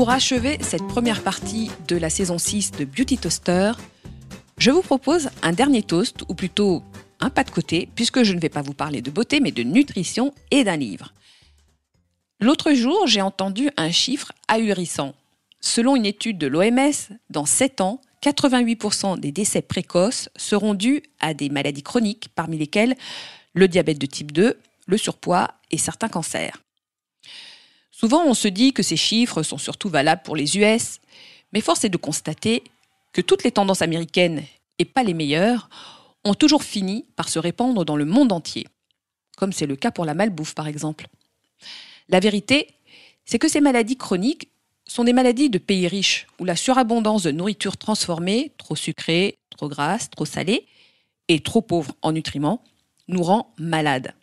Pour achever cette première partie de la saison 6 de Beauty Toaster, je vous propose un dernier toast, ou plutôt un pas de côté, puisque je ne vais pas vous parler de beauté, mais de nutrition et d'un livre. L'autre jour, j'ai entendu un chiffre ahurissant. Selon une étude de l'OMS, dans 7 ans, 88% des décès précoces seront dus à des maladies chroniques, parmi lesquelles le diabète de type 2, le surpoids et certains cancers. Souvent, on se dit que ces chiffres sont surtout valables pour les US, mais force est de constater que toutes les tendances américaines, et pas les meilleures, ont toujours fini par se répandre dans le monde entier, comme c'est le cas pour la malbouffe par exemple. La vérité, c'est que ces maladies chroniques sont des maladies de pays riches, où la surabondance de nourriture transformée, trop sucrée, trop grasse, trop salée, et trop pauvre en nutriments, nous rend malades.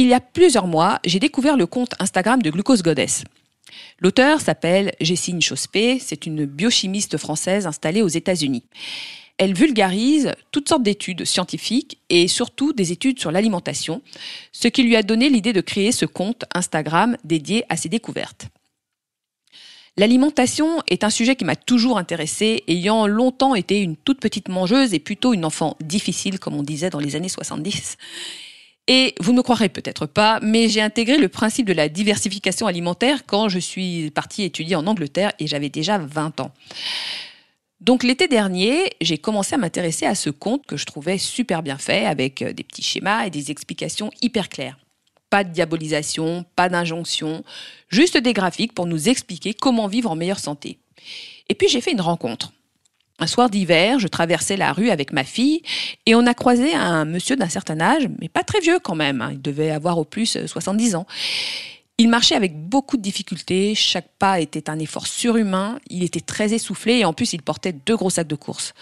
Il y a plusieurs mois, j'ai découvert le compte Instagram de Glucose Goddess. L'auteur s'appelle Jessine Chospé, c'est une biochimiste française installée aux États-Unis. Elle vulgarise toutes sortes d'études scientifiques et surtout des études sur l'alimentation, ce qui lui a donné l'idée de créer ce compte Instagram dédié à ses découvertes. L'alimentation est un sujet qui m'a toujours intéressée, ayant longtemps été une toute petite mangeuse et plutôt une enfant difficile, comme on disait dans les années 70. Et vous ne me croirez peut-être pas, mais j'ai intégré le principe de la diversification alimentaire quand je suis partie étudier en Angleterre et j'avais déjà 20 ans. Donc l'été dernier, j'ai commencé à m'intéresser à ce compte que je trouvais super bien fait, avec des petits schémas et des explications hyper claires. Pas de diabolisation, pas d'injonction, juste des graphiques pour nous expliquer comment vivre en meilleure santé. Et puis j'ai fait une rencontre. Un soir d'hiver, je traversais la rue avec ma fille et on a croisé un monsieur d'un certain âge, mais pas très vieux quand même, hein. il devait avoir au plus 70 ans. Il marchait avec beaucoup de difficultés, chaque pas était un effort surhumain, il était très essoufflé et en plus il portait deux gros sacs de course.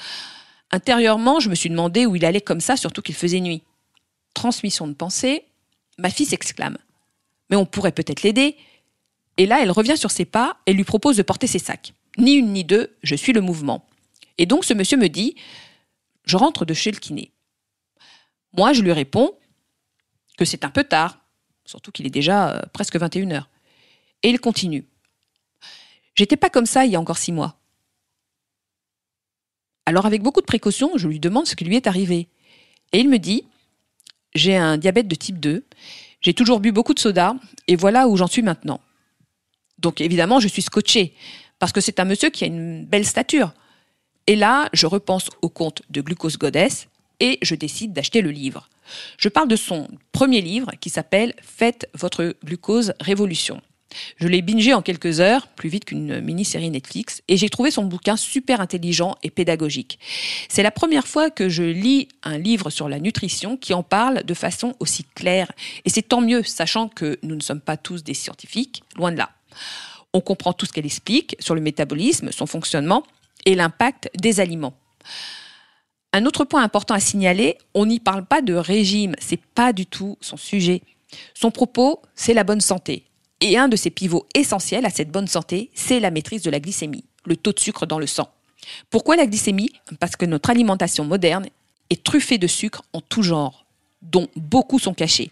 Intérieurement, je me suis demandé où il allait comme ça, surtout qu'il faisait nuit. Transmission de pensée, Ma fille s'exclame. Mais on pourrait peut-être l'aider. Et là, elle revient sur ses pas et lui propose de porter ses sacs. Ni une ni deux, je suis le mouvement. Et donc ce monsieur me dit, je rentre de chez le kiné. Moi, je lui réponds que c'est un peu tard, surtout qu'il est déjà euh, presque 21 heures. Et il continue. J'étais pas comme ça il y a encore six mois. Alors avec beaucoup de précautions, je lui demande ce qui lui est arrivé. Et il me dit, j'ai un diabète de type 2, j'ai toujours bu beaucoup de soda, et voilà où j'en suis maintenant. Donc évidemment, je suis scotché, parce que c'est un monsieur qui a une belle stature. Et là, je repense au compte de Glucose Goddess, et je décide d'acheter le livre. Je parle de son premier livre qui s'appelle Faites votre glucose révolution. Je l'ai bingé en quelques heures, plus vite qu'une mini-série Netflix, et j'ai trouvé son bouquin super intelligent et pédagogique. C'est la première fois que je lis un livre sur la nutrition qui en parle de façon aussi claire. Et c'est tant mieux, sachant que nous ne sommes pas tous des scientifiques, loin de là. On comprend tout ce qu'elle explique sur le métabolisme, son fonctionnement et l'impact des aliments. Un autre point important à signaler, on n'y parle pas de régime, c'est pas du tout son sujet. Son propos, c'est la bonne santé. Et un de ces pivots essentiels à cette bonne santé, c'est la maîtrise de la glycémie, le taux de sucre dans le sang. Pourquoi la glycémie? Parce que notre alimentation moderne est truffée de sucre en tout genre, dont beaucoup sont cachés.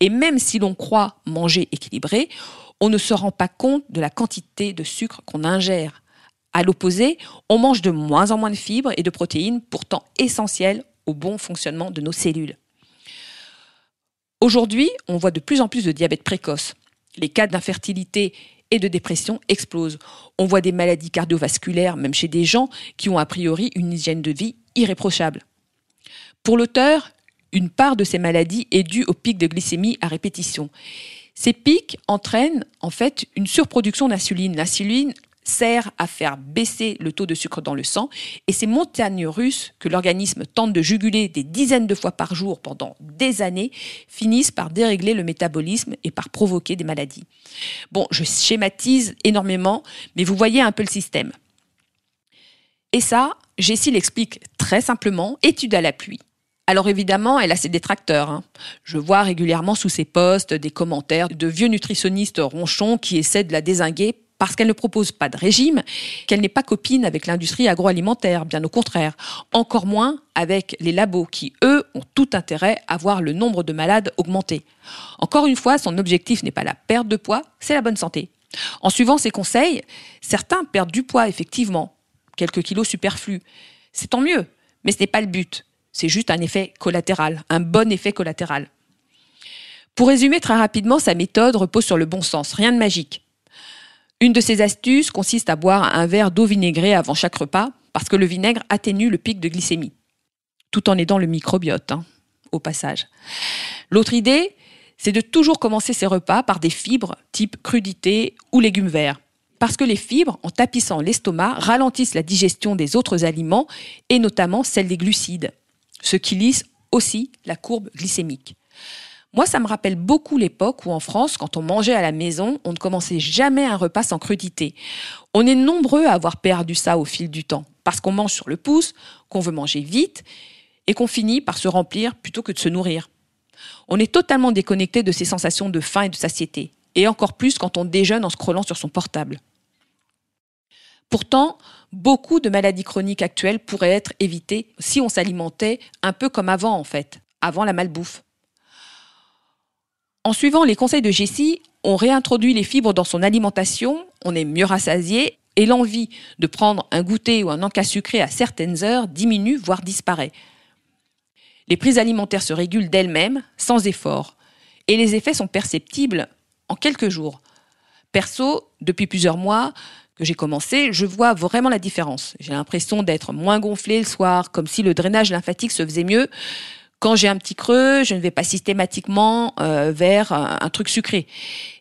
Et même si l'on croit manger équilibré, on ne se rend pas compte de la quantité de sucre qu'on ingère. À l'opposé, on mange de moins en moins de fibres et de protéines, pourtant essentielles au bon fonctionnement de nos cellules. Aujourd'hui, on voit de plus en plus de diabète précoce les cas d'infertilité et de dépression explosent. On voit des maladies cardiovasculaires, même chez des gens qui ont a priori une hygiène de vie irréprochable. Pour l'auteur, une part de ces maladies est due au pic de glycémie à répétition. Ces pics entraînent en fait une surproduction d'insuline. L'insuline sert à faire baisser le taux de sucre dans le sang et ces montagnes russes que l'organisme tente de juguler des dizaines de fois par jour pendant des années finissent par dérégler le métabolisme et par provoquer des maladies. Bon, je schématise énormément, mais vous voyez un peu le système. Et ça, Jessie l'explique très simplement, étude à la pluie. Alors évidemment, elle a ses détracteurs. Hein. Je vois régulièrement sous ses posts des commentaires de vieux nutritionnistes ronchons qui essaient de la désinguer parce qu'elle ne propose pas de régime, qu'elle n'est pas copine avec l'industrie agroalimentaire, bien au contraire, encore moins avec les labos qui, eux, ont tout intérêt à voir le nombre de malades augmenter. Encore une fois, son objectif n'est pas la perte de poids, c'est la bonne santé. En suivant ces conseils, certains perdent du poids, effectivement, quelques kilos superflus. C'est tant mieux, mais ce n'est pas le but. C'est juste un effet collatéral, un bon effet collatéral. Pour résumer très rapidement, sa méthode repose sur le bon sens, rien de magique. Une de ses astuces consiste à boire un verre d'eau vinaigrée avant chaque repas, parce que le vinaigre atténue le pic de glycémie, tout en aidant le microbiote, hein, au passage. L'autre idée, c'est de toujours commencer ses repas par des fibres type crudité ou légumes verts. Parce que les fibres, en tapissant l'estomac, ralentissent la digestion des autres aliments et notamment celle des glucides, ce qui lisse aussi la courbe glycémique. Moi, ça me rappelle beaucoup l'époque où en France, quand on mangeait à la maison, on ne commençait jamais un repas sans crudité. On est nombreux à avoir perdu ça au fil du temps, parce qu'on mange sur le pouce, qu'on veut manger vite, et qu'on finit par se remplir plutôt que de se nourrir. On est totalement déconnecté de ces sensations de faim et de satiété, et encore plus quand on déjeune en scrollant sur son portable. Pourtant, beaucoup de maladies chroniques actuelles pourraient être évitées si on s'alimentait un peu comme avant en fait, avant la malbouffe. En suivant les conseils de Jessie, on réintroduit les fibres dans son alimentation, on est mieux rassasié et l'envie de prendre un goûter ou un encas sucré à certaines heures diminue, voire disparaît. Les prises alimentaires se régulent d'elles-mêmes, sans effort, et les effets sont perceptibles en quelques jours. Perso, depuis plusieurs mois que j'ai commencé, je vois vraiment la différence. J'ai l'impression d'être moins gonflé le soir, comme si le drainage lymphatique se faisait mieux. Quand j'ai un petit creux, je ne vais pas systématiquement euh, vers un, un truc sucré.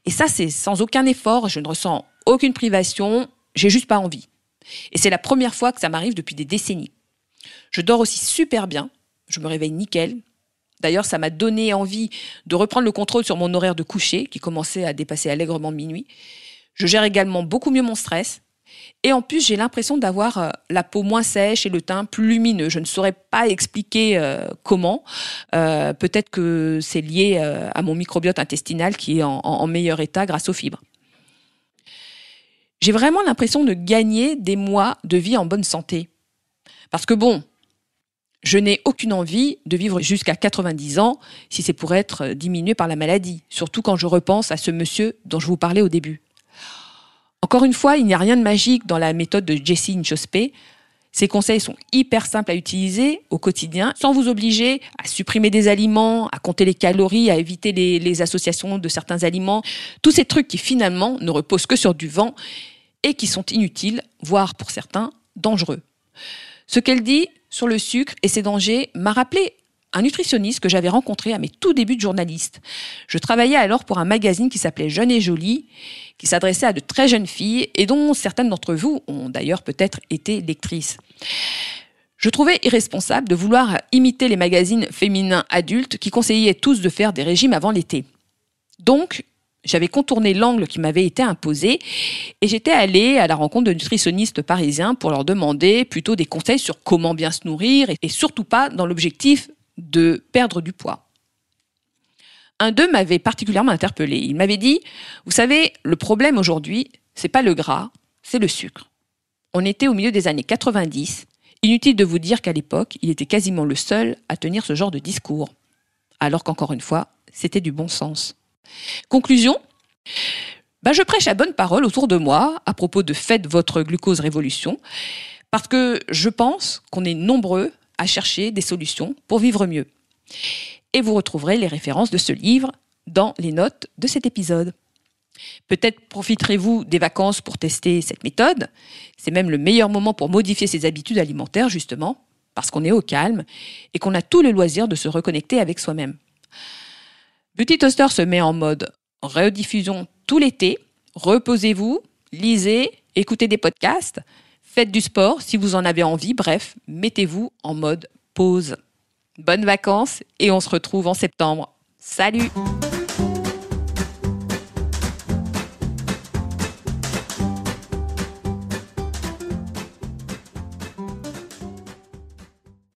Et ça, c'est sans aucun effort, je ne ressens aucune privation, j'ai juste pas envie. Et c'est la première fois que ça m'arrive depuis des décennies. Je dors aussi super bien, je me réveille nickel. D'ailleurs, ça m'a donné envie de reprendre le contrôle sur mon horaire de coucher, qui commençait à dépasser allègrement minuit. Je gère également beaucoup mieux mon stress. Et en plus, j'ai l'impression d'avoir euh, la peau moins sèche et le teint plus lumineux. Je ne saurais pas expliquer euh, comment. Euh, peut-être que c'est lié à mon microbiote intestinal qui est en, en meilleur état grâce aux fibres. J'ai vraiment l'impression de gagner des mois de vie en bonne santé. Parce que bon, je n'ai aucune envie de vivre jusqu'à 90 ans si c'est pour être diminué par la maladie, surtout quand je repense à ce monsieur dont je vous parlais au début. Encore une fois, il n'y a rien de magique dans la méthode de Jessie Inchospé. Ces conseils sont hyper simples à utiliser au quotidien, sans vous obliger à supprimer des aliments, à compter les calories, à éviter les, les associations de certains aliments. Tous ces trucs qui finalement ne reposent que sur du vent et qui sont inutiles, voire pour certains dangereux. Ce qu'elle dit sur le sucre et ses dangers m'a rappelé un nutritionniste que j'avais rencontré à mes tout débuts de journaliste. Je travaillais alors pour un magazine qui s'appelait Jeune et Jolie, qui s'adressait à de très jeunes filles et dont certaines d'entre vous ont d'ailleurs peut-être été lectrices. Je trouvais irresponsable de vouloir imiter les magazines féminins adultes qui conseillaient tous de faire des régimes avant l'été. Donc, j'avais contourné l'angle qui m'avait été imposé et j'étais allée à la rencontre de nutritionnistes parisiens pour leur demander plutôt des conseils sur comment bien se nourrir et surtout pas dans l'objectif de perdre du poids. Un d'eux m'avait particulièrement interpellé. Il m'avait dit Vous savez, le problème aujourd'hui, c'est pas le gras, c'est le sucre. On était au milieu des années 90. Inutile de vous dire qu'à l'époque, il était quasiment le seul à tenir ce genre de discours. Alors qu'encore une fois, c'était du bon sens. Conclusion bah, Je prêche à bonne parole autour de moi à propos de Faites votre glucose révolution, parce que je pense qu'on est nombreux à chercher des solutions pour vivre mieux. Et vous retrouverez les références de ce livre dans les notes de cet épisode. Peut-être profiterez-vous des vacances pour tester cette méthode. C'est même le meilleur moment pour modifier ses habitudes alimentaires, justement, parce qu'on est au calme et qu'on a tout le loisir de se reconnecter avec soi-même. Petit Toaster se met en mode rediffusion tout l'été. Reposez-vous, lisez, écoutez des podcasts, faites du sport si vous en avez envie. Bref, mettez-vous en mode pause. Bonnes vacances et on se retrouve en septembre. Salut